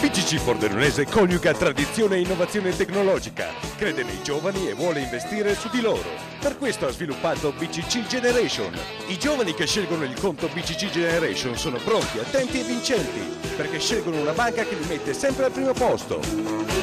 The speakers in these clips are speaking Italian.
PCC Pordenonese coniuga tradizione e innovazione tecnologica, crede nei giovani e vuole investire su di loro. Per questo ha sviluppato BCC Generation. I giovani che scelgono il conto BCC Generation sono pronti, attenti e vincenti, perché scelgono una banca che li mette sempre al primo posto.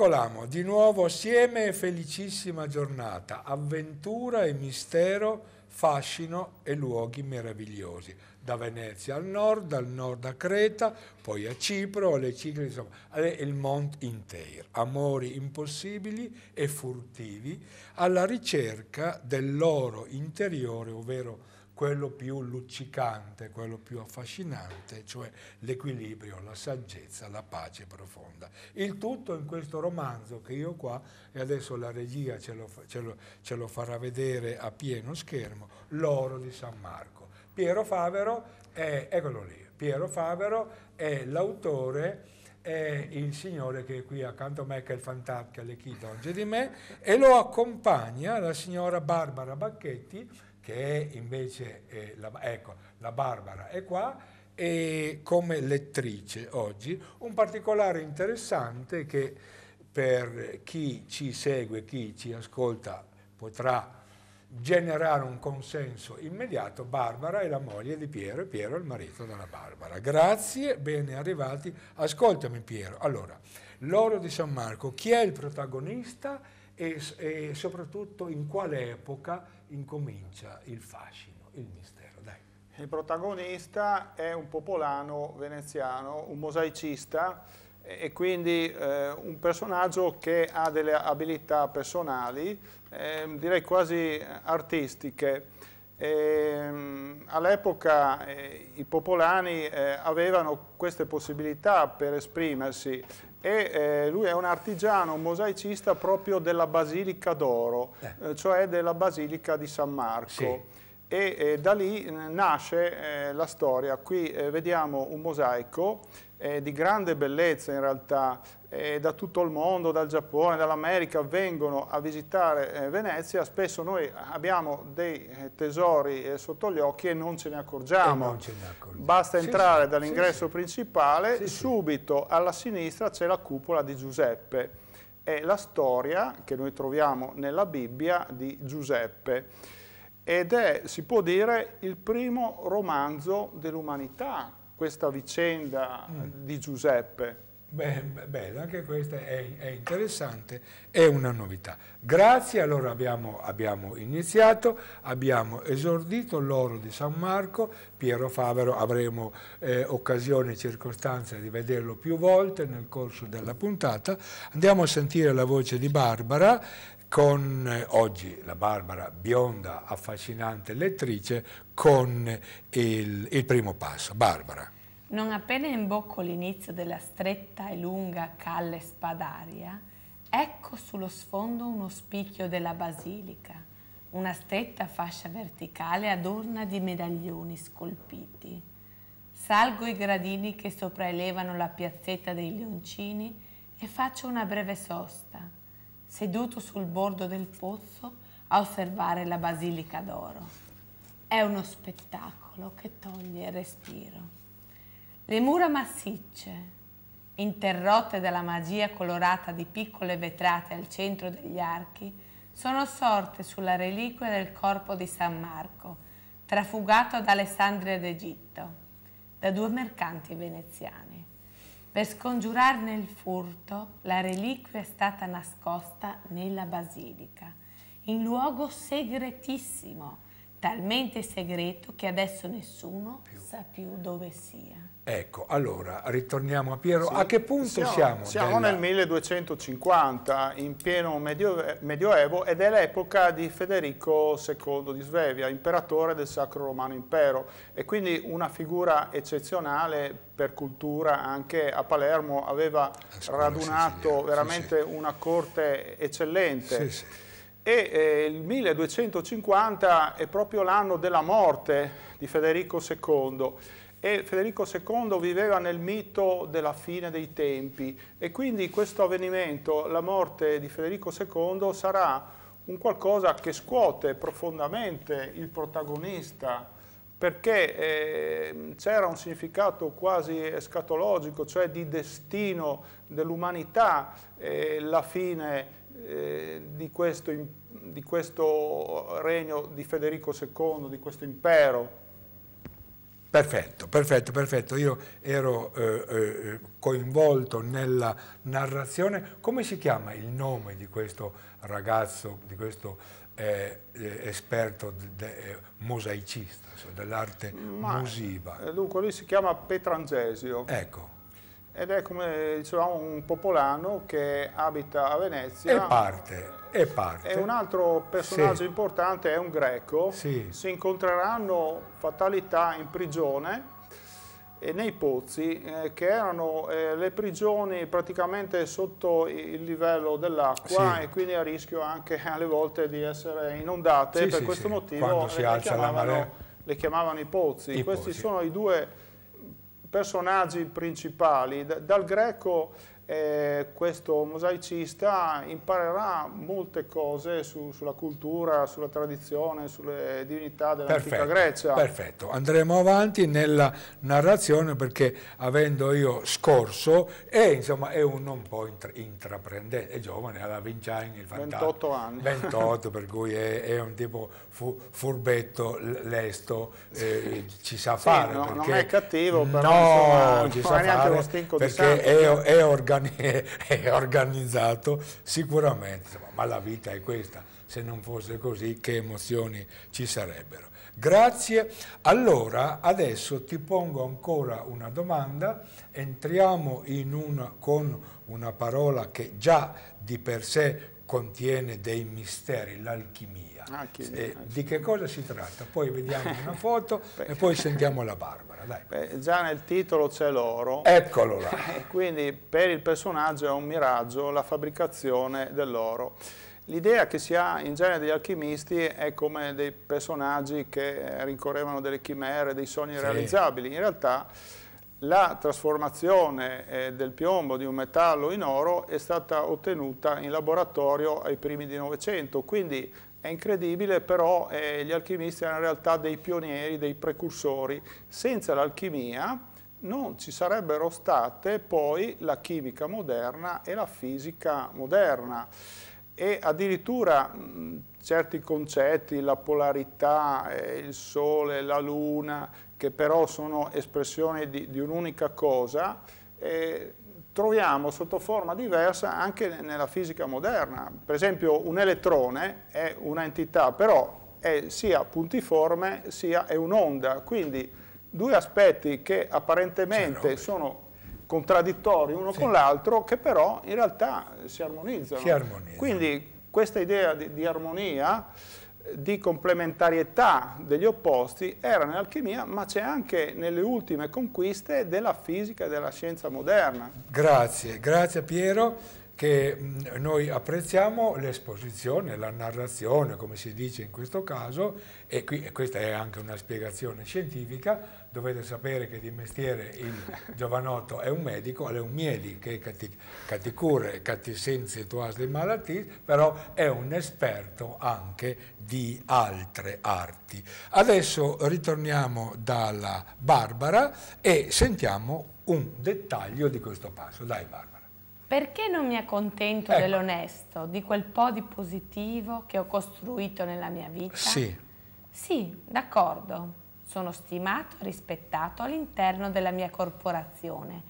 Eccolamo, di nuovo assieme e felicissima giornata, avventura e mistero, fascino e luoghi meravigliosi. Da Venezia al nord, dal nord a Creta, poi a Cipro, alle Cicli, insomma, il Mont Inteir. Amori impossibili e furtivi alla ricerca dell'oro interiore, ovvero quello più luccicante, quello più affascinante, cioè l'equilibrio, la saggezza, la pace profonda. Il tutto in questo romanzo che io qua, e adesso la regia ce lo, ce lo, ce lo farà vedere a pieno schermo, L'oro di San Marco. Piero Favero è, eccolo lì, Piero Favero è l'autore è il signore che è qui accanto a me, che è il fantasma, le chi di me, e lo accompagna la signora Barbara Bacchetti, che è invece, eh, la, ecco, la Barbara è qua, e come lettrice oggi, un particolare interessante che per chi ci segue, chi ci ascolta potrà generare un consenso immediato, Barbara è la moglie di Piero e Piero è il marito della Barbara. Grazie, bene arrivati. Ascoltami Piero. Allora, l'oro di San Marco, chi è il protagonista e, e soprattutto in quale epoca incomincia il fascino, il mistero. Dai. Il protagonista è un popolano veneziano, un mosaicista e quindi eh, un personaggio che ha delle abilità personali, eh, direi quasi artistiche. Ehm, all'epoca eh, i popolani eh, avevano queste possibilità per esprimersi e eh, lui è un artigiano, un mosaicista proprio della Basilica d'Oro, eh. eh. cioè della Basilica di San Marco. Sì. E eh, da lì nasce eh, la storia. Qui vediamo un mosaico di grande bellezza in realtà, da tutto il mondo, dal Giappone, dall'America, vengono a visitare Venezia. Spesso noi abbiamo dei tesori sotto gli occhi e non ce ne accorgiamo. Non ce ne accorgiamo. Basta entrare sì, dall'ingresso sì, principale, subito alla sinistra c'è la cupola di Giuseppe. È la storia che noi troviamo nella Bibbia di Giuseppe ed è, si può dire, il primo romanzo dell'umanità, questa vicenda mm. di Giuseppe. Beh, bello, anche questa è, è, interessante, è una novità. Grazie, allora abbiamo, abbiamo iniziato, abbiamo esordito l'oro di San Marco, Piero Favero avremo eh, occasione e circostanze di vederlo più volte nel corso della puntata. Andiamo a sentire la voce di Barbara con eh, oggi la Barbara bionda, affascinante lettrice, con il, il primo passo. Barbara. Non appena imbocco l'inizio della stretta e lunga calle spadaria, ecco sullo sfondo uno spicchio della basilica, una stretta fascia verticale adorna di medaglioni scolpiti. Salgo i gradini che sopraelevano la piazzetta dei Leoncini e faccio una breve sosta, seduto sul bordo del pozzo a osservare la basilica d'oro. È uno spettacolo che toglie il respiro. Le mura massicce, interrotte dalla magia colorata di piccole vetrate al centro degli archi, sono sorte sulla reliquia del corpo di San Marco, trafugato ad Alessandria d'Egitto, da due mercanti veneziani. Per scongiurarne il furto, la reliquia è stata nascosta nella basilica, in luogo segretissimo, talmente segreto che adesso nessuno sa più dove sia. Ecco, allora ritorniamo a Piero. Sì. A che punto siamo? siamo? Siamo della- nel 1250, in pieno medio- Medioevo, ed è l'epoca di Federico II di Svevia, imperatore del Sacro Romano Impero, e quindi una figura eccezionale per cultura, anche a Palermo aveva scuola radunato siciliana, sì, veramente una corte eccellente. Sì, sì. E eh, il 1250 è proprio l'anno della morte di Federico II e Federico II viveva nel mito della fine dei tempi e quindi questo avvenimento, la morte di Federico II, sarà un qualcosa che scuote profondamente il protagonista perché eh, c'era un significato quasi escatologico, cioè di destino dell'umanità, eh, la fine eh, di, questo, di questo regno di Federico II, di questo impero. Perfetto, perfetto, perfetto. Io ero eh, eh, coinvolto nella narrazione. Come si chiama il nome di questo ragazzo, di questo eh, eh, esperto de- de- eh, mosaicista, insomma, dell'arte musiva? Dunque lui si chiama Petrangesio Ecco, ed è come dicevamo un popolano che abita a Venezia. e parte, e parte. E un altro personaggio Sì. importante è un greco. Sì. Si incontreranno fatalità in prigione e nei pozzi, eh, che erano eh, le prigioni praticamente sotto il livello dell'acqua Sì. e quindi a rischio anche alle volte di essere inondate. Per questo motivo le, chiamavano, le chiamavano i pozzi. I Questi pozzi. sono i due personaggi principali. Da- dal greco eh, questo mosaicista imparerà molte cose su- sulla cultura, sulla tradizione, sulle divinità dell'antica Grecia. perfetto. Andremo avanti nella narrazione perché avendo io scorso e insomma è uno un po' intra- intraprendente, è giovane, alla Vinciani il fantastico. 28 anni. 28 per cui è, è un tipo fu- furbetto, lesto, eh, ci sa Sì, fare. no, non è cattivo, però, no, insomma, ci non sa fare lo stinco di perché è, è organi- è organizzato sicuramente, insomma, ma la vita è questa, se non fosse così che emozioni ci sarebbero. Grazie, allora adesso ti pongo ancora una domanda, entriamo in una, con una parola che già di per sé contiene dei misteri, l'alchimia. Alchimia, eh, di che cosa si tratta? Poi vediamo una foto e poi sentiamo la Barbara. Dai. Beh, già nel titolo c'è l'oro. Eccolo là. Quindi per il personaggio è un miraggio la fabbricazione dell'oro. L'idea che si ha in genere degli alchimisti è come dei personaggi che eh, rincorrevano delle chimere, dei sogni Sì. realizzabili. In realtà la trasformazione eh, del piombo di un metallo in oro è stata ottenuta in laboratorio ai primi di Novecento, quindi è incredibile, però eh, gli alchimisti erano in realtà dei pionieri, dei precursori. Senza l'alchimia non ci sarebbero state poi la chimica moderna e la fisica moderna e addirittura mh, certi concetti, la polarità, eh, il sole, la luna, che però sono espressioni di, di un'unica cosa, eh, troviamo sotto forma diversa anche ne- nella fisica moderna. Per esempio un elettrone è un'entità, però è sia puntiforme sia è un'onda, quindi due aspetti che apparentemente sono contraddittori uno Sì. con l'altro, che però in realtà si armonizzano. Si armonizzano. Quindi questa idea di, di armonia, di complementarietà degli opposti era nell'alchimia, ma c'è anche nelle ultime conquiste della fisica e della scienza moderna. Grazie, grazie Piero che noi apprezziamo l'esposizione, la narrazione, come si dice in questo caso, e, qui, e questa è anche una spiegazione scientifica. Dovete sapere che di mestiere il giovanotto è un medico, è un miedi che cati, cati cure, cati sensi tuas di malattie, però è un esperto anche di altre arti. Adesso ritorniamo dalla Barbara e sentiamo un dettaglio di questo passo. Dai Barbara. Perché non mi accontento Ecco. dell'onesto, di quel po' di positivo che ho costruito nella mia vita? Sì, Sì, d'accordo. Sono stimato e rispettato all'interno della mia corporazione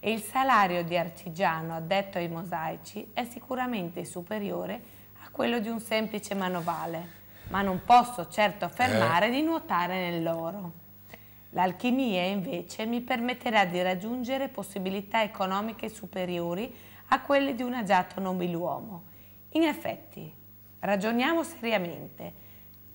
e il salario di artigiano addetto ai mosaici è sicuramente superiore a quello di un semplice manovale. ma non posso certo affermare eh. di nuotare nell'oro. L'alchimia invece mi permetterà di raggiungere possibilità economiche superiori a quelle di un agiato nobiluomo. In effetti, ragioniamo seriamente.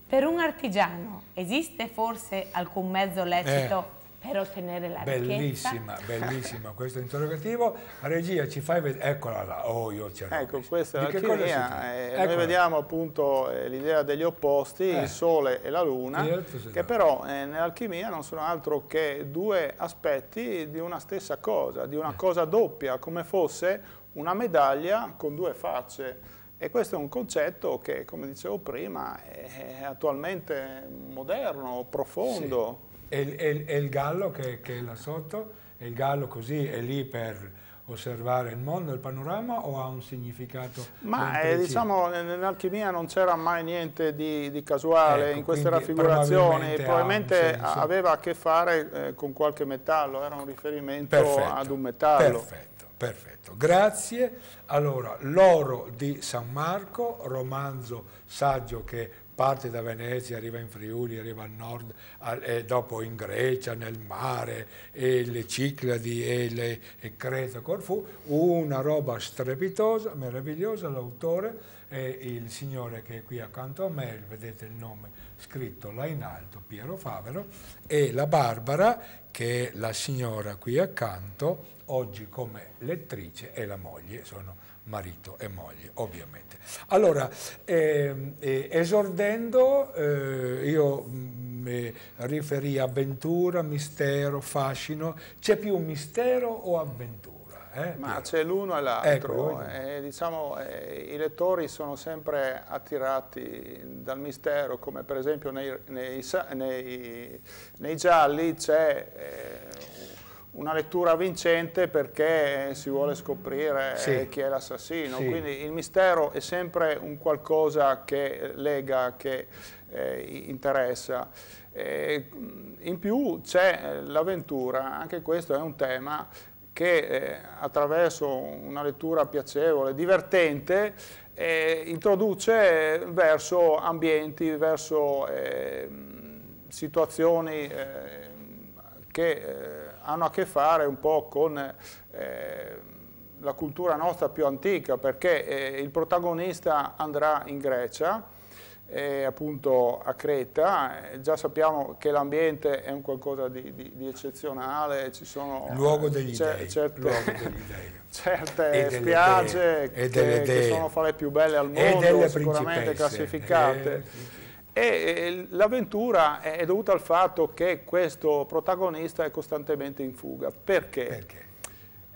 Per un artigiano esiste forse alcun mezzo lecito eh per ottenere la bellissima, ricchezza. Bellissima, questo interrogativo. Regia, ci fai vedere, eccola là, oh io ci Ecco, questa è l'alchimia, eh, noi vediamo appunto eh, l'idea degli opposti, eh. il Sole e la Luna, che però eh, nell'alchimia non sono altro che due aspetti di una stessa cosa, di una eh. cosa doppia, come fosse una medaglia con due facce. E questo è un concetto che, come dicevo prima, è attualmente moderno, profondo. Sì e, e, e il gallo che, che, è là sotto, e il gallo così è lì per osservare il mondo, il panorama o ha un significato? Ma eh, diciamo nell'alchimia non c'era mai niente di, di casuale ecco, in queste raffigurazioni, probabilmente, probabilmente aveva a che fare eh, con qualche metallo, era un riferimento perfetto, ad un metallo. Perfetto, perfetto. Grazie. Allora, L'oro di San Marco, romanzo saggio che parte da Venezia, arriva in Friuli, arriva al nord, e dopo in Grecia, nel mare, e le Cicladi e, le, e Creta, Corfù, una roba strepitosa, meravigliosa, l'autore è il signore che è qui accanto a me, vedete il nome scritto là in alto, Piero Favero, e la Barbara, che è la signora qui accanto, oggi come lettrice e la moglie, sono marito e moglie, ovviamente. Allora, eh, eh, esordendo, eh, io mi mm, riferì avventura, mistero, fascino. C'è più mistero o avventura? Eh, Ma c'è l'uno e l'altro. Ecco, eh, diciamo, eh, I lettori sono sempre attirati dal mistero, come per esempio nei, nei, nei, nei gialli c'è eh, una lettura vincente perché si vuole scoprire sì. chi è l'assassino, sì. quindi il mistero è sempre un qualcosa che lega, che eh, interessa. E in più c'è l'avventura, anche questo è un tema che eh, attraverso una lettura piacevole, divertente, eh, introduce verso ambienti, verso eh, situazioni eh, che eh, hanno a che fare un po' con eh, la cultura nostra più antica, perché eh, il protagonista andrà in Grecia, eh, appunto a Creta, eh, già sappiamo che l'ambiente è un qualcosa di, di, di eccezionale, ci sono luogo degli cer certe, luogo degli certe spiagge che, che, sono fra le più belle al mondo, sicuramente classificate. E l'avventura è dovuta al fatto che questo protagonista è costantemente in fuga. Perché? Perché?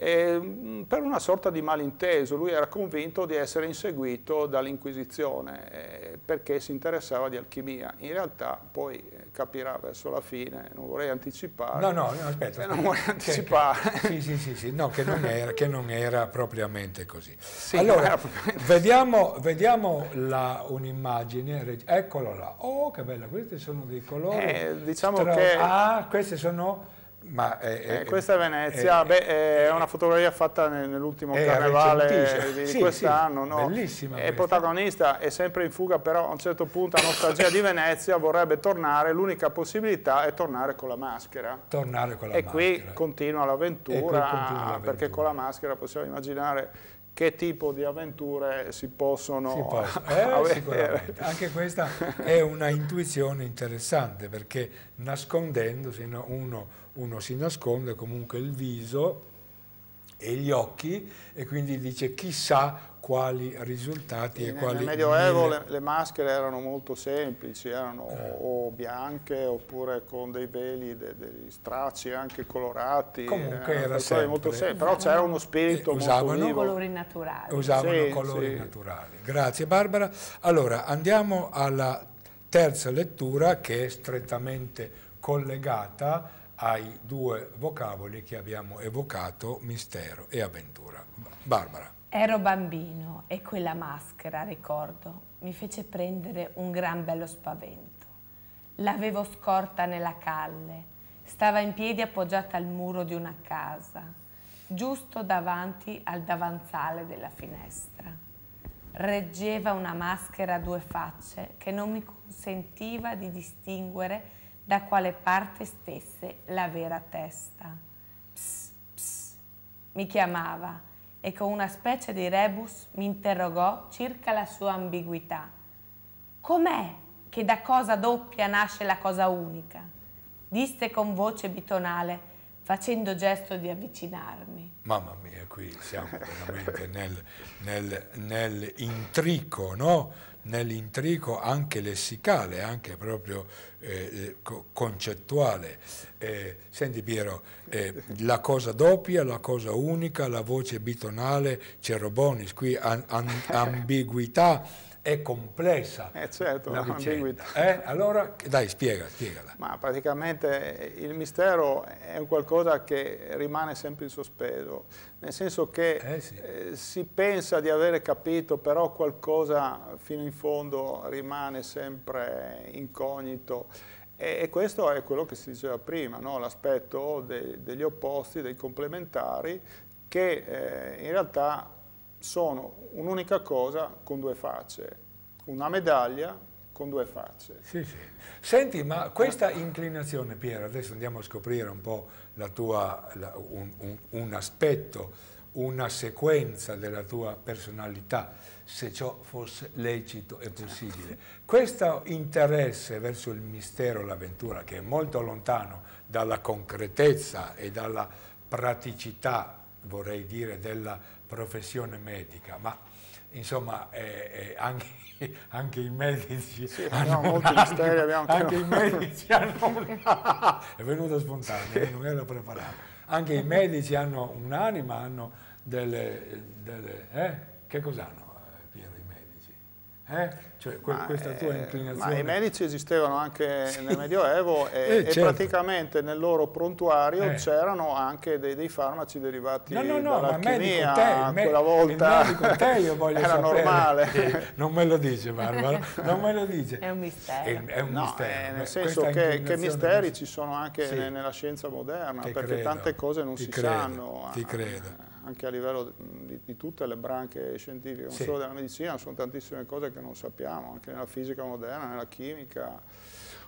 Eh, per una sorta di malinteso, lui era convinto di essere inseguito dall'Inquisizione eh, perché si interessava di alchimia. In realtà poi eh, capirà verso la fine, non vorrei anticipare. No, no, no aspetta. Non vorrei anticipare. Che, sì, sì, sì, sì, no, che non era, che non era propriamente così. Sì, allora, propriamente. Vediamo, vediamo un'immagine, eccolo là. Oh, che bella, questi sono dei colori. Eh, diciamo stra... che... Ah, questi sono è, è, questa è Venezia, è, Beh, è una fotografia fatta nell'ultimo carnevale di, sì, quest'anno. Sì, no? Bellissima. Il protagonista è sempre in fuga, però a un certo punto a nostalgia di Venezia vorrebbe tornare, l'unica possibilità è tornare con la maschera. Tornare con la e maschera. Qui continua l'avventura, perché con la maschera possiamo immaginare che tipo di avventure si possono si posso. eh, Sicuramente. Anche questa è una intuizione interessante perché nascondendosi uno uno si nasconde comunque il viso e gli occhi e quindi dice chissà quali risultati e quali... Nel Medioevo le, le, maschere erano molto semplici, erano eh. o bianche oppure con dei veli, de, degli stracci anche colorati. Comunque era sempre, molto semplice, però c'era uno spirito usavano, molto vivo. colori naturali. Usavano sì, colori sì. naturali. Grazie Barbara. Allora andiamo alla terza lettura che è strettamente collegata ai due vocaboli che abbiamo evocato, mistero e avventura. Barbara. Ero bambino e quella maschera, ricordo, mi fece prendere un gran bello spavento. L'avevo scorta nella calle, stava in piedi appoggiata al muro di una casa, giusto davanti al davanzale della finestra. reggeva una maschera a due facce che non mi consentiva di distinguere da quale parte stesse la vera testa. Psst, psst, mi chiamava e con una specie di rebus mi interrogò circa la sua ambiguità. Com'è che da cosa doppia nasce la cosa unica? Disse con voce bitonale, facendo gesto di avvicinarmi. Mamma mia, qui siamo veramente nel, nel, nell'intrico, no? nell'intrico anche lessicale, anche proprio eh, eh concettuale. Eh, senti Piero, eh, la cosa doppia, la cosa unica, la voce bitonale, Cerobonis, qui an, an, ambiguità è complessa. Eh certo, la eh? Allora, dai, spiega, spiegala. Ma praticamente il mistero è un qualcosa che rimane sempre in sospeso, nel senso che eh sì. eh, si pensa di avere capito, però qualcosa fino in fondo rimane sempre incognito. E, e questo è quello che si diceva prima, no? l'aspetto de, degli opposti, dei complementari, che eh, in realtà sono un'unica cosa con due facce, una medaglia con due facce. Sì, sì. Senti, ma questa inclinazione, Piero, adesso andiamo a scoprire un po' tua, la, un, un, un aspetto, una sequenza della tua personalità, se ciò fosse lecito e possibile. Questo interesse verso il mistero, l'avventura, che è molto lontano dalla concretezza e dalla praticità, vorrei dire, della professione medica, ma insomma eh, eh, anche, anche, i medici sì, hanno molti misteri, abbiamo anche i medici hanno una, è venuto spontaneo, eh, non era preparato. Anche i medici hanno un'anima, hanno delle, delle eh? che cos'hanno? Eh? Cioè, que ma, questa tua inclinazione. Ma i medici esistevano anche sì. nel Medioevo e, eh, certo. e, praticamente nel loro prontuario eh. c'erano anche dei, dei, farmaci derivati no, no, no, dall'alchimia. Te, me, quella volta te io voglio era sapere. normale. non me lo dice Barbara, non me lo dice. È un mistero. È, è un no, mistero. Eh, nel senso che, che misteri ci sono anche sì. nella scienza moderna, Te perché credo. tante cose non Ti si credo. sanno. Ti credo anche a livello di, di, tutte le branche scientifiche, non sì. solo della medicina, sono tantissime cose che non sappiamo, anche nella fisica moderna, nella chimica,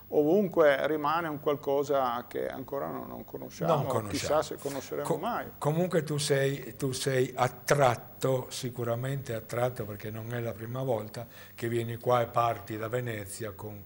ovunque rimane un qualcosa che ancora non, non, conosciamo, non conosciamo, chissà se conosceremo Co mai. Comunque tu sei, tu sei, attratto, sicuramente attratto, perché non è la prima volta che vieni qua e parti da Venezia con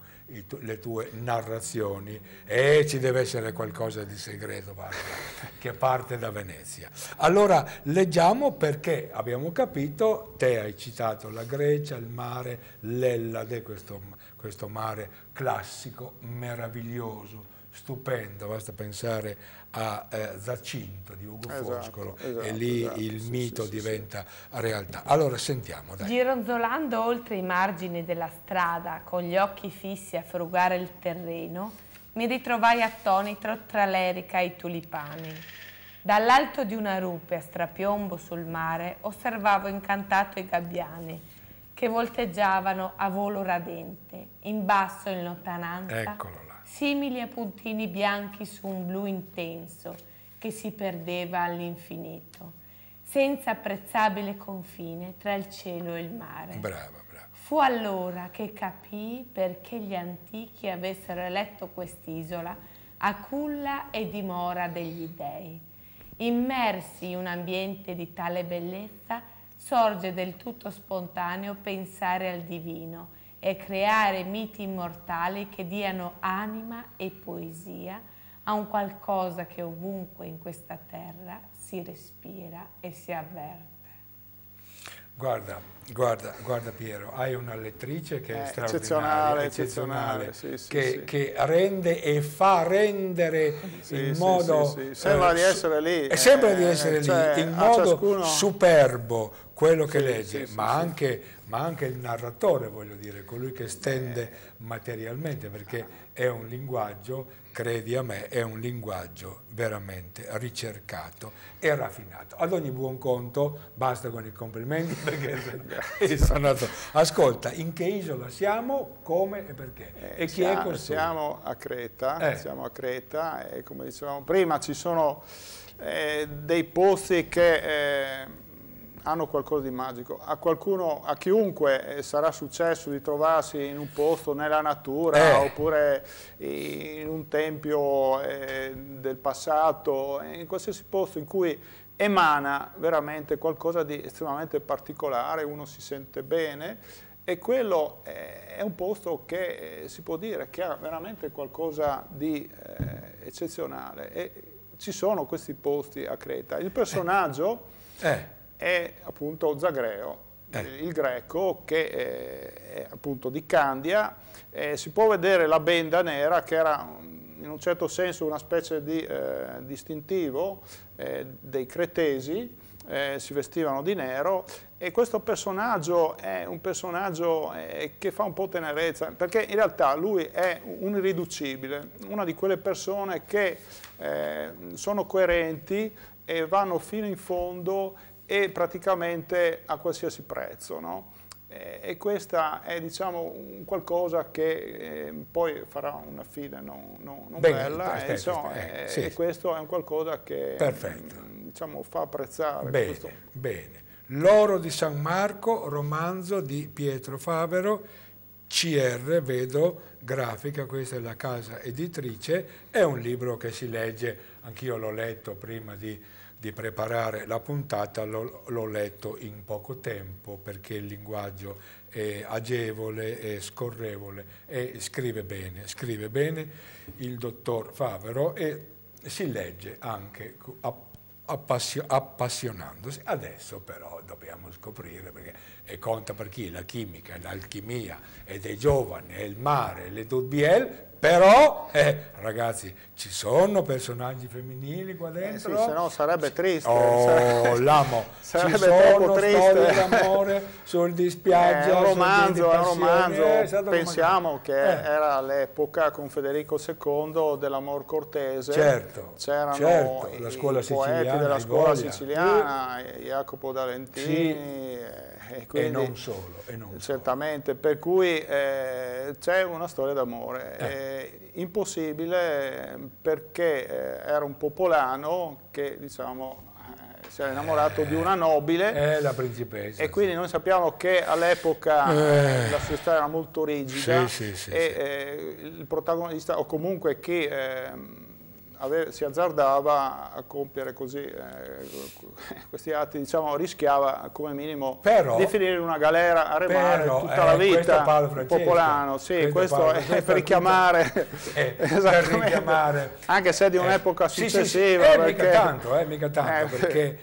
le tue narrazioni e ci deve essere qualcosa di segreto Barbara, che parte da Venezia. Allora leggiamo perché abbiamo capito, te hai citato la Grecia, il mare, l'Ellade, questo, questo mare classico, meraviglioso, stupendo, basta pensare a eh, Zacinto di Ugo esatto, Foscolo esatto, e lì esatto, il sì, mito sì, diventa sì. realtà. Allora sentiamo. Dai. Gironzolando oltre i margini della strada con gli occhi fissi a frugare il terreno, mi ritrovai attonito tra l'erica e i tulipani. Dall'alto di una rupe a strapiombo sul mare osservavo incantato i gabbiani che volteggiavano a volo radente, in basso in lontananza. Eccolo simili a puntini bianchi su un blu intenso che si perdeva all'infinito, senza apprezzabile confine tra il cielo e il mare. Brava, brava. Fu allora che capii perché gli antichi avessero eletto quest'isola a culla e dimora degli dei. Immersi in un ambiente di tale bellezza, sorge del tutto spontaneo pensare al divino, e creare miti immortali che diano anima e poesia a un qualcosa che ovunque in questa terra si respira e si avverte. Guarda, guarda, guarda Piero, hai una lettrice che è, è straordinaria, eccezionale, eccezionale sì, che, sì. che, rende e fa rendere sì, in modo... Sembra eh, di essere lì. Eh, sembra di essere cioè, lì, in modo ciascuno... superbo quello che legge, ma anche ma anche il narratore, voglio dire, colui che stende materialmente, perché è un linguaggio, credi a me, è un linguaggio veramente ricercato e raffinato. Ad ogni buon conto, basta con i complimenti perché sono andato. Ascolta, in che isola siamo, come e perché? Eh, e chi siamo, è questo? Siamo a Creta, eh. siamo a Creta e come dicevamo prima ci sono eh, dei posti che eh, hanno qualcosa di magico. A qualcuno, a chiunque eh, sarà successo di trovarsi in un posto nella natura Eh. oppure in un tempio eh, del passato, in qualsiasi posto in cui emana veramente qualcosa di estremamente particolare, uno si sente bene e quello eh, è un posto che eh, si può dire che ha veramente qualcosa di eh, eccezionale. E ci sono questi posti a Creta. Il personaggio Eh, è appunto Zagreo, Eh. eh, il greco che eh, è appunto di Candia. Eh, si può vedere la benda nera che era mm, in un certo senso una specie di eh, distintivo eh, dei cretesi, si vestivano di nero e questo personaggio è un personaggio che fa un po' tenerezza perché in realtà lui è un irriducibile, una di quelle persone che sono coerenti e vanno fino in fondo e praticamente a qualsiasi prezzo. no? E, e questa è diciamo, un qualcosa che eh, poi farà una fine non, non- non Bene, bella aspetta, e, insomma, aspetta, eh, e- sì. e questo è un qualcosa che mm, diciamo, fa apprezzare. bene, questo. bene. L'oro di San Marco, romanzo di Pietro Favero, CR, vedo, grafica, questa è la casa editrice, è un libro che si legge, anch'io l'ho letto prima di, di preparare la puntata, l'ho, letto in poco tempo perché il linguaggio è agevole, è scorrevole e scrive bene, scrive bene il dottor Favero e si legge anche appassionandosi. Adesso però dobbiamo scoprire, perché conta per chi la chimica, l'alchimia, è dei giovani, è il mare, le Dubiel, però, eh, ragazzi, ci sono personaggi femminili qua Eh dentro? sì, se no sarebbe triste. Oh, sarebbe- l'amo. Sarebbe Ci sono triste. storie d'amore sul di spiaggia, È un sul romanzo, è un romanzo. eh, è come- pensiamo che Eh. era l'epoca con Federico II dell'amor cortese. Certo, C'erano certo, i, la scuola i poeti della scuola siciliana, Jacopo D'Alentini. eh, E, E quindi, non solo, e non solo. Certamente, per cui eh, c'è una storia d'amore. Impossibile eh, perché eh, era un popolano che diciamo, eh, si era innamorato di una nobile. La principessa. E quindi noi sappiamo che all'epoca Eh. la società era molto rigida Sì, sì, sì, e eh, il protagonista o comunque chi ehm, ave- si azzardava a compiere così eh, questi atti diciamo rischiava come minimo Però- di finire in una galera a remare Però, tutta eh, la è vita popolano sì Questo è questo è Francesco, per richiamare. Eh, per richiamare. Anche se è di un'epoca Eh, sì, sì, sì, successiva eh, perché- mica tanto, eh, mica tanto, perché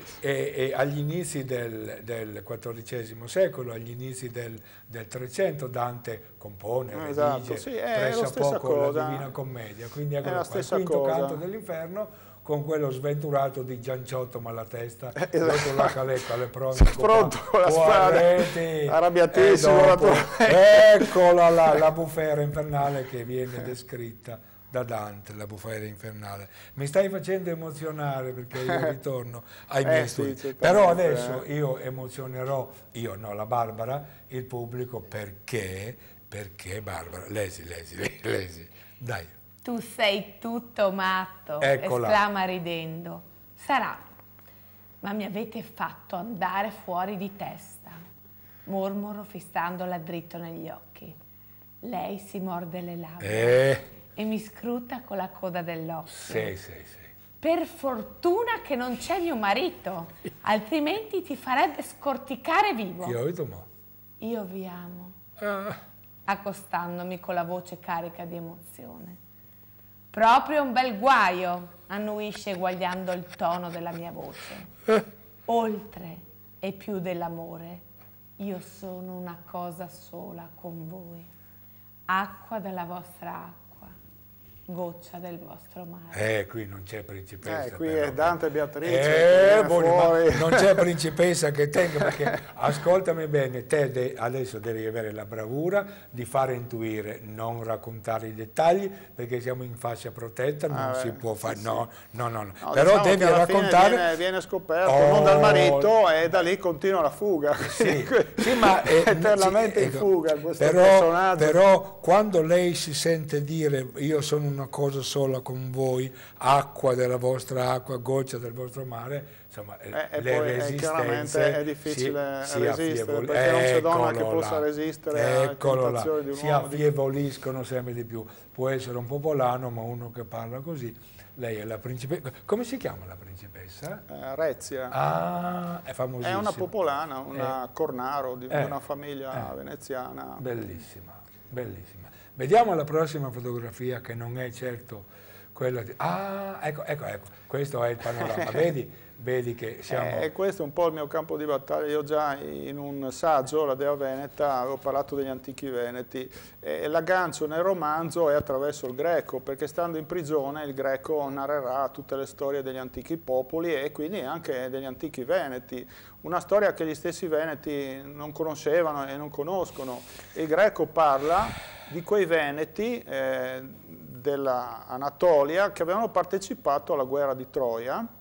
agli inizi del, del XIV secolo, agli inizi del, del 300, Dante compone, Esatto, redige sì, è la presso poco la cosa. Divina Commedia, quindi la qua, il quinto cosa. canto dell'inferno con quello sventurato di Gianciotto Malatesta esatto. sotto la caletta alle prove Pronto con la spada, arrabbiatissimo, dopo, eccola là, la bufera infernale che viene descritta da Dante, la bufera infernale. Mi stai facendo emozionare perché io ritorno ai Eh, miei sì, studi. Però adesso eh. io emozionerò, io no, la Barbara, il pubblico perché, perché Barbara, lesi, lesi, lesi, dai. Tu sei tutto matto, Eccola. esclama ridendo. Sarà, ma mi avete fatto andare fuori di testa, mormoro fissandola dritto negli occhi. Lei si morde le labbra Eh, e mi scruta con la coda dell'occhio. sì, sì, sì. Per fortuna che non c'è mio marito, altrimenti ti farebbe scorticare vivo. Io ho detto mo. Io vi amo, Ah, accostandomi con la voce carica di emozione. Proprio un bel guaio, annuisce eguagliando il tono della mia voce. Oltre e più dell'amore, io sono una cosa sola con voi. Acqua della vostra acqua, goccia del vostro mare. eh, qui non c'è principessa. Eh, qui però. è Dante e Beatrice Eh, buoni, non c'è principessa che tenga perché ascoltami bene, te de- adesso devi avere la bravura di fare intuire, non raccontare i dettagli perché siamo in fascia protetta, non Ah, si beh, può fare, sì, no, no, no, no. No, però diciamo devi che alla fine raccontare... Viene, viene scoperto Oh, non dal marito e da lì continua la fuga. Sì, sì, ma è eh, eternamente sì, in ecco, fuga questo però, personaggio. Però quando lei si sente dire io sono una cosa sola con voi, acqua della vostra acqua, goccia del vostro mare, insomma, Eh, e le poi, eh, resistenze chiaramente è difficile si, si resistere, perché non c'è donna che possa resistere eccolo là, di un si uomo di- affievoliscono sempre di più. Può essere un popolano, ma uno che parla così. Lei è la principessa. Come si chiama la principessa? Eh, Rezia. Ah, è È famosissima. una popolana, una Eh. Cornaro di, di Eh. una famiglia Eh. veneziana. Bellissima, bellissima. Vediamo la prossima fotografia che non è certo quella di... Ah, ecco, ecco, ecco, questo è il panorama. vedi, vedi che siamo... Eh, questo è un po' il mio campo di battaglia. Io già in un saggio, La Dea Veneta, avevo parlato degli antichi veneti e l'aggancio nel romanzo è attraverso il greco, perché stando in prigione il greco narrerà tutte le storie degli antichi popoli e quindi anche degli antichi veneti. Una storia che gli stessi veneti non conoscevano e non conoscono. Il greco parla di quei veneti eh, dell'Anatolia che avevano partecipato alla guerra di Troia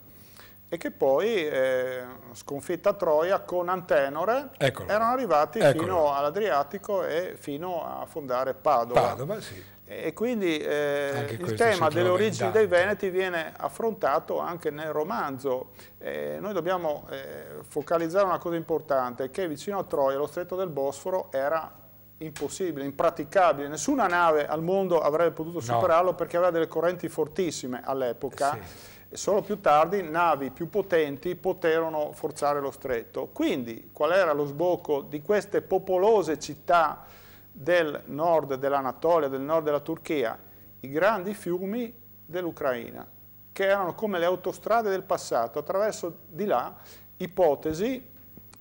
e che poi, eh, sconfitta Troia con Antenore, Eccolo. erano arrivati Eccolo. fino all'Adriatico e fino a fondare Padova. Padova, sì. E quindi eh, il tema delle origini dei Veneti viene affrontato anche nel romanzo. Eh, noi dobbiamo eh, focalizzare una cosa importante, che vicino a Troia lo stretto del Bosforo era impossibile, impraticabile. Nessuna nave al mondo avrebbe potuto No. superarlo perché aveva delle correnti fortissime all'epoca. Sì. Solo più tardi navi più potenti poterono forzare lo stretto. Quindi qual era lo sbocco di queste popolose città del nord dell'Anatolia, del nord della Turchia? I grandi fiumi dell'Ucraina, che erano come le autostrade del passato. Attraverso di là, ipotesi,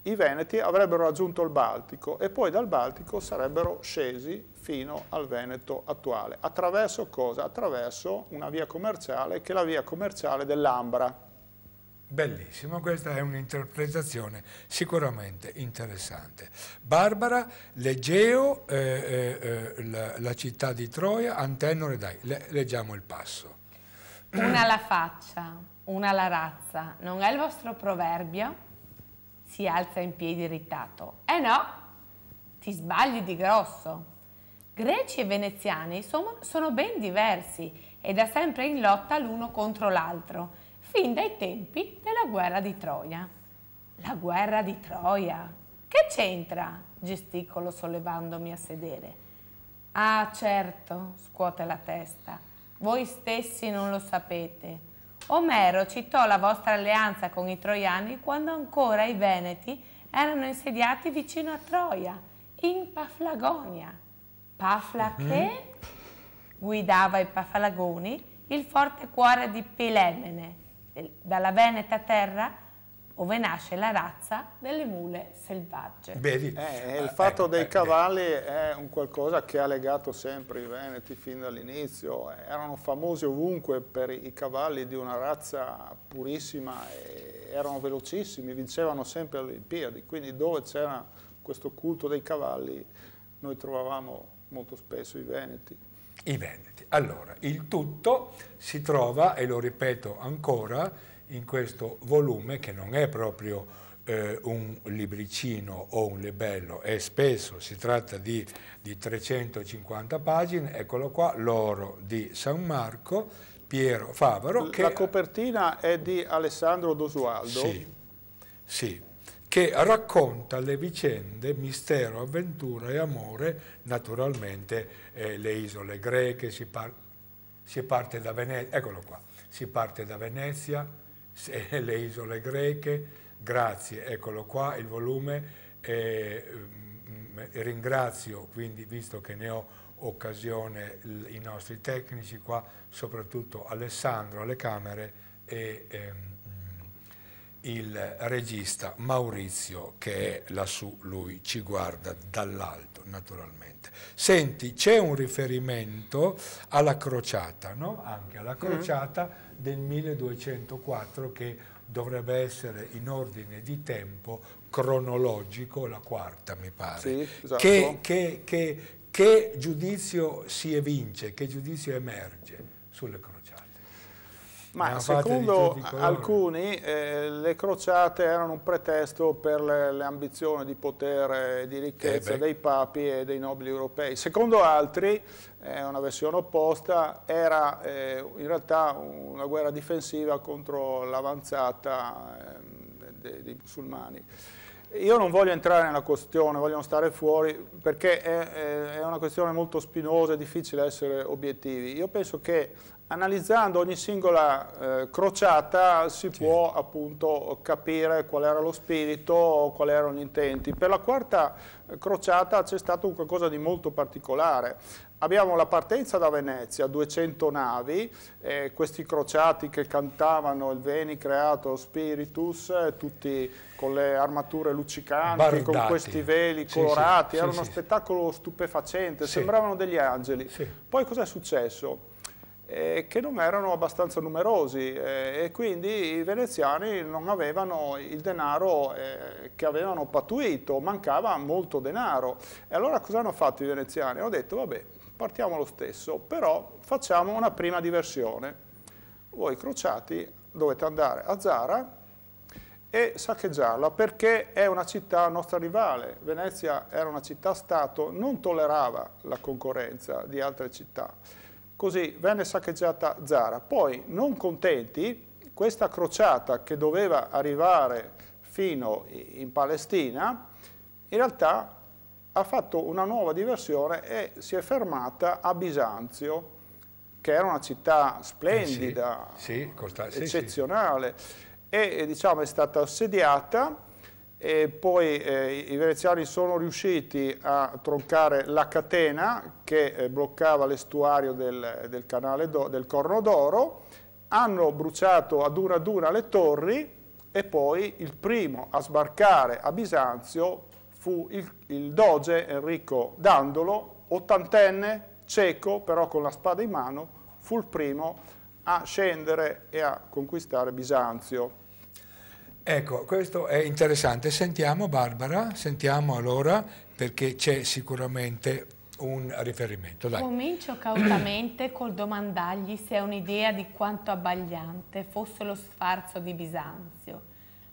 i Veneti avrebbero raggiunto il Baltico e poi dal Baltico sarebbero scesi fino al Veneto attuale. Attraverso cosa? Attraverso una via commerciale che è la via commerciale dell'Ambra. Bellissimo, questa è un'interpretazione sicuramente interessante. Barbara, l'Egeo, eh, eh, eh, la, la città di Troia, Antenore, dai, le- leggiamo il passo. Una alla faccia, una alla razza. Non è il vostro proverbio? Si alza in piedi irritato. Eh no, ti sbagli di grosso. Greci e veneziani sono, sono ben diversi e da sempre in lotta l'uno contro l'altro, fin dai tempi della guerra di Troia. La guerra di Troia? Che c'entra? gesticolo sollevandomi a sedere. Ah, certo, scuote la testa. Voi stessi non lo sapete. Omero citò la vostra alleanza con i troiani quando ancora i veneti erano insediati vicino a Troia, in Paflagonia. Pafla che guidava i Paflagoni, il forte cuore di Pilemene, dalla veneta terra dove nasce la razza delle mule selvagge. Vedi? Eh, il Ah, fatto ecco, dei eh, cavalli è un qualcosa che ha legato sempre i Veneti fin dall'inizio. Erano famosi ovunque per i cavalli di una razza purissima e erano velocissimi, vincevano sempre alle Olimpiadi. Quindi dove c'era questo culto dei cavalli noi trovavamo molto spesso i Veneti. I Veneti. Allora, il tutto si trova, e lo ripeto ancora, in questo volume che non è proprio eh, un libricino o un libello, è spesso, si tratta di, di 350 pagine, eccolo qua, L'oro di San Marco, Piero Favaro, che... La copertina è di Alessandro Dosualdo. Sì, sì, che racconta le vicende, mistero, avventura e amore, naturalmente eh, le isole greche, si, par- si parte da Venezia, eccolo qua, si parte da Venezia, se- le isole greche, grazie, eccolo qua il volume, eh, ringrazio quindi, visto che ne ho occasione, i nostri tecnici qua, soprattutto Alessandro alle camere e... ehm, il regista Maurizio che è lassù, lui ci guarda dall'alto naturalmente. Senti, c'è un riferimento alla crociata, no? Anche alla crociata del 1204 che dovrebbe essere in ordine di tempo cronologico la quarta, mi pare. Sì, esatto. che, che- che- che giudizio si evince, che giudizio emerge sulle crociate? Ma secondo alcuni eh, le crociate erano un pretesto per le, le ambizioni di potere e di ricchezza eh dei papi e dei nobili europei. Secondo altri, eh, una versione opposta, era eh, in realtà una guerra difensiva contro l'avanzata ehm, dei, dei musulmani. Io non voglio entrare nella questione, voglio stare fuori perché è, è, una questione molto spinosa, è difficile essere obiettivi. Io penso che analizzando ogni singola eh, crociata si sì. può appunto capire qual era lo spirito, quali erano gli intenti. Per la quarta eh, crociata c'è stato qualcosa di molto particolare. Abbiamo la partenza da Venezia, 200 navi, eh, questi crociati che cantavano il Veni creato Spiritus, eh, tutti con le armature luccicanti, Bardati. con questi veli colorati, sì, sì, era uno spettacolo stupefacente, sembravano degli angeli. Poi cos'è successo? Eh, che non erano abbastanza numerosi eh, e quindi i veneziani non avevano il denaro eh, che avevano patuito, mancava molto denaro. E allora cosa hanno fatto i veneziani? Hanno detto vabbè partiamo lo stesso, però facciamo una prima diversione. Voi crociati dovete andare a Zara e saccheggiarla perché è una città nostra rivale. Venezia era una città-stato, non tollerava la concorrenza di altre città Così venne saccheggiata Zara. Poi, non contenti, questa crociata che doveva arrivare fino in Palestina, in realtà ha fatto una nuova diversione e si è fermata a Bisanzio, che era una città splendida, eh sì, sì, eccezionale, sì, e diciamo, è stata assediata e poi eh, i veneziani sono riusciti a troncare la catena che eh, bloccava l'estuario del, del, canale do, del Corno d'Oro, hanno bruciato ad una ad una le torri e poi il primo a sbarcare a Bisanzio fu il, il doge Enrico Dandolo, ottantenne, cieco, però con la spada in mano, fu il primo a scendere e a conquistare Bisanzio. Ecco, questo è interessante. Sentiamo Barbara, sentiamo allora perché c'è sicuramente un riferimento. Dai. Comincio cautamente col domandargli se ha un'idea di quanto abbagliante fosse lo sfarzo di Bisanzio,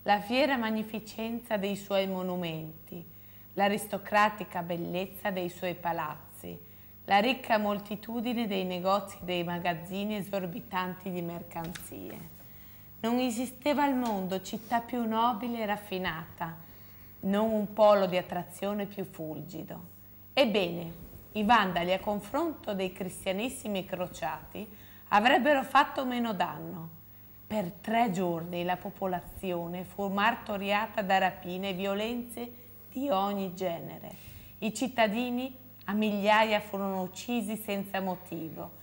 la fiera magnificenza dei suoi monumenti, l'aristocratica bellezza dei suoi palazzi, la ricca moltitudine dei negozi e dei magazzini esorbitanti di mercanzie. Non esisteva al mondo città più nobile e raffinata, non un polo di attrazione più fulgido. Ebbene, i vandali a confronto dei cristianissimi crociati avrebbero fatto meno danno. Per tre giorni la popolazione fu martoriata da rapine e violenze di ogni genere. I cittadini a migliaia furono uccisi senza motivo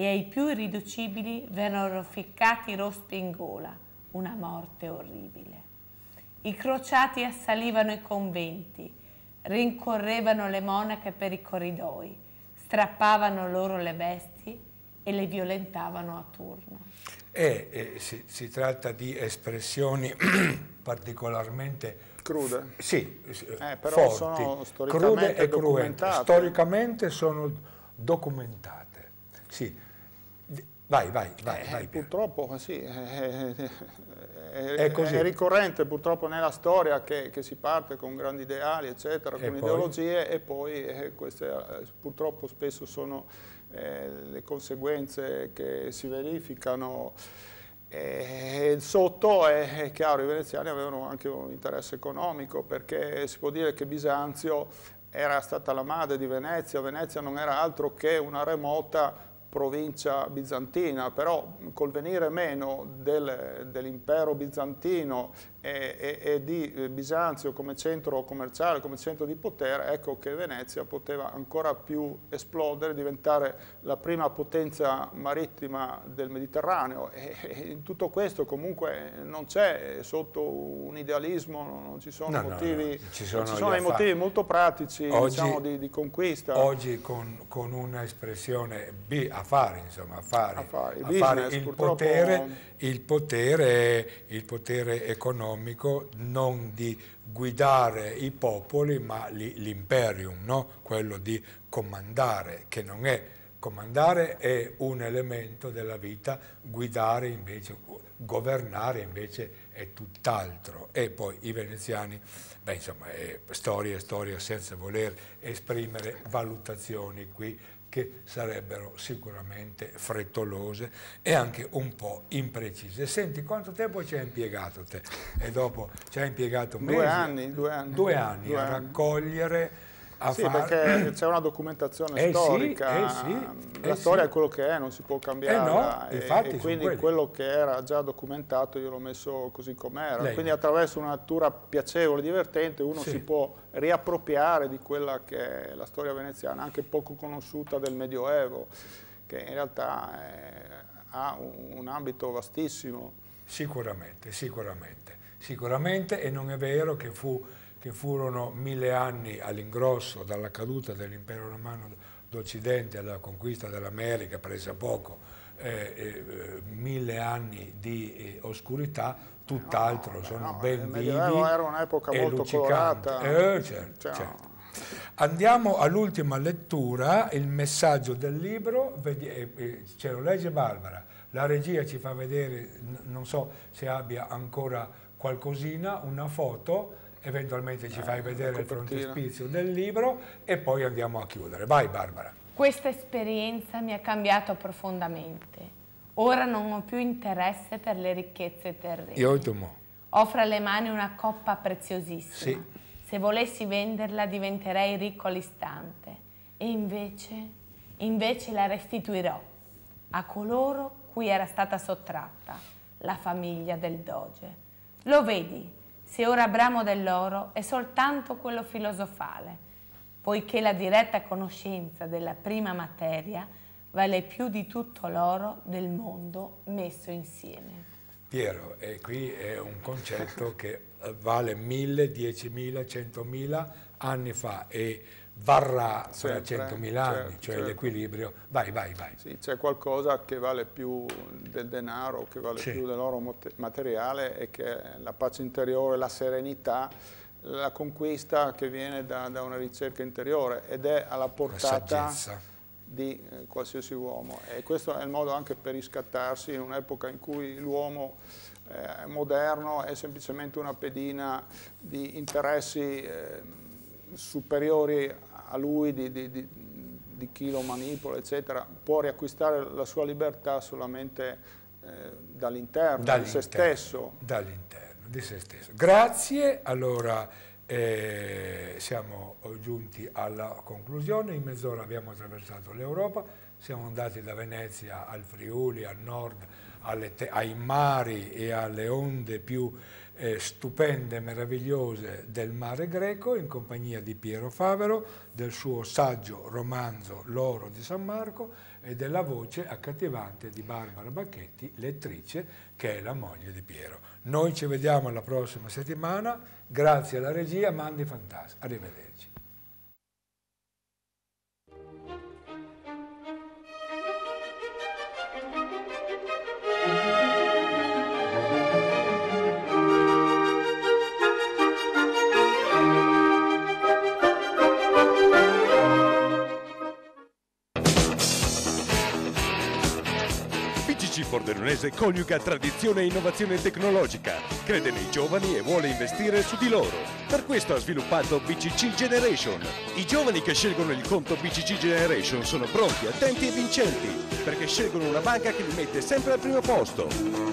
e ai più irriducibili vennero ficcati rospi in gola, una morte orribile. I crociati assalivano i conventi, rincorrevano le monache per i corridoi, strappavano loro le vesti e le violentavano a turno. E, eh, si, si, tratta di espressioni particolarmente crude. Sì, eh, però forti, sono storicamente crude e cruente. Storicamente sono documentate. Sì. Vai, vai, vai. Eh, vai purtroppo sì, è, è, è, è, ricorrente purtroppo nella storia che, che, si parte con grandi ideali, eccetera, e con poi? ideologie e poi eh, queste eh, purtroppo spesso sono eh, le conseguenze che si verificano. E sotto è, è, chiaro, i veneziani avevano anche un interesse economico perché si può dire che Bisanzio era stata la madre di Venezia, Venezia non era altro che una remota provincia bizantina, però col venire meno del, dell'impero bizantino e, e, e, di eh, Bisanzio come centro commerciale, come centro di potere, ecco che Venezia poteva ancora più esplodere, diventare la prima potenza marittima del Mediterraneo e, e in tutto questo comunque non c'è sotto un idealismo, non ci sono no, motivi, no, no. Ci sono, ci sono dei motivi molto pratici oggi, diciamo, di, di, conquista. Oggi con, con una espressione B, affari, insomma, affari, affari, affari business, il, potere, il, potere, il potere economico economico non di guidare i popoli, ma l'imperium, no? quello di comandare, che non è comandare è un elemento della vita, guidare invece, governare invece è tutt'altro. E poi i veneziani, beh insomma, è storia, storia senza voler esprimere valutazioni qui che sarebbero sicuramente frettolose e anche un po' imprecise. Senti, quanto tempo ci hai impiegato te? E dopo ci hai impiegato mesi? Due anni, due anni. Due anni due a raccogliere a sì, far... perché c'è una documentazione eh storica, sì, eh sì, la eh storia è quello che è, non si può cambiare. Eh no, e, e quindi quello che era già documentato io l'ho messo così com'era. Lei. Quindi attraverso una lettura piacevole, divertente, uno si può riappropriare di quella che è la storia veneziana, anche poco conosciuta del Medioevo, che in realtà è, ha un, un ambito vastissimo. Sicuramente, sicuramente, sicuramente e non è vero che fu che furono mille anni all'ingrosso dalla caduta dell'impero romano d'Occidente alla conquista dell'America, presa poco, eh, eh, mille anni di eh, oscurità, tutt'altro, no, sono no, ben vivi era un'epoca molto colorata. Eh, certo, cioè, certo. Andiamo all'ultima lettura, il messaggio del libro, eh, eh, ce lo legge Barbara, la regia ci fa vedere, non so se abbia ancora qualcosina, una foto, eventualmente ci fai vedere il frontespizio del libro e poi andiamo a chiudere. Vai Barbara. Questa esperienza mi ha cambiato profondamente. Ora non ho più interesse per le ricchezze terrene. Io ti mo. Ho fra le mani una coppa preziosissima. Sì. Se volessi venderla diventerei ricco all'istante. E invece, invece la restituirò a coloro cui era stata sottratta, la famiglia del doge. Lo vedi, se ora bramo dell'oro è soltanto quello filosofale, poiché la diretta conoscenza della prima materia vale più di tutto l'oro del mondo messo insieme. Piero, e qui è un concetto che vale mille, diecimila, centomila anni fa e varrà fra centomila anni, certo, cioè certo. l'equilibrio. Vai, vai, vai. Sì, c'è qualcosa che vale più del denaro, che vale sì. più dell'oro materiale e che è la pace interiore, la serenità, la conquista che viene da, da una ricerca interiore ed è alla portata di eh, qualsiasi uomo. E questo è il modo anche per riscattarsi in un'epoca in cui l'uomo eh, moderno è semplicemente una pedina di interessi eh, superiori a lui di, di, di, di, chi lo manipola, eccetera, può riacquistare la sua libertà solamente eh, dall'interno, di se stesso. Dall'interno, di se stesso. Grazie, allora eh, siamo giunti alla conclusione, in mezz'ora abbiamo attraversato l'Europa, siamo andati da Venezia al Friuli, al nord, ai mari e alle onde più eh, stupende, meravigliose del mare greco in compagnia di Piero Favero, del suo saggio romanzo L'oro di San Marco e della voce accattivante di Barbara Bacchetti, lettrice, che è la moglie di Piero. Noi ci vediamo la prossima settimana, grazie alla regia, Mandi Fantas. Arrivederci. Pordenonese coniuga tradizione e innovazione tecnologica, crede nei giovani e vuole investire su di loro. Per questo ha sviluppato BCC Generation. I giovani che scelgono il conto BCC Generation sono pronti, attenti e vincenti, perché scelgono una banca che li mette sempre al primo posto.